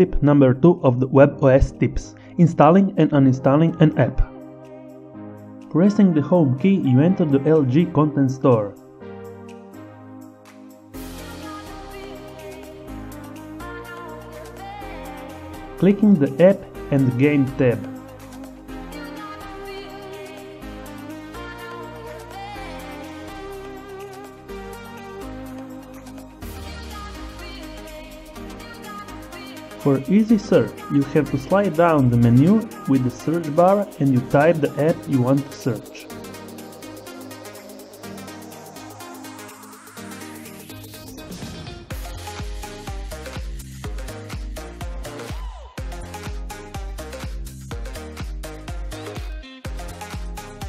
tip number 2 of the WebOS tips, installing and uninstalling an app. Pressing the home key you enter the LG Content Store. Clicking the App and Game tab. For easy search, you have to slide down the menu with the search bar and you type the app you want to search.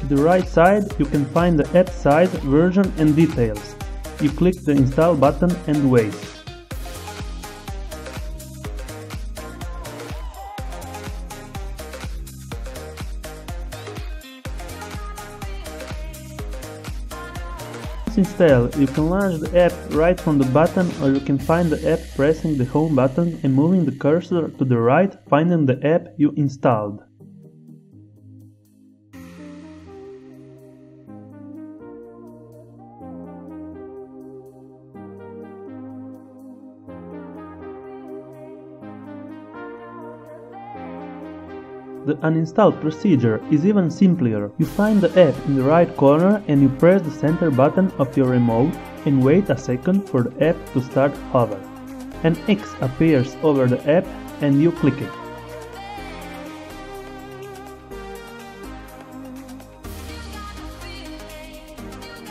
At the right side you can find the app size, version and details. You click the install button and wait. Once installed, you can launch the app right from the button or you can find the app pressing the home button and moving the cursor to the right finding the app you installed. The uninstall procedure is even simpler. You find the app in the right corner and you press the center button of your remote and wait a second for the app to start hover. An X appears over the app and you click it.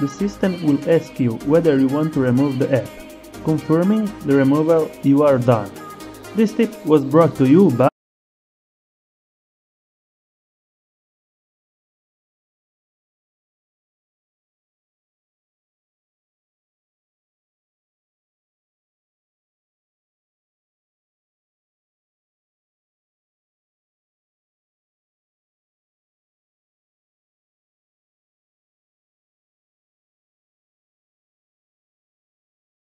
The system will ask you whether you want to remove the app. Confirming the removal you are done. This tip was brought to you by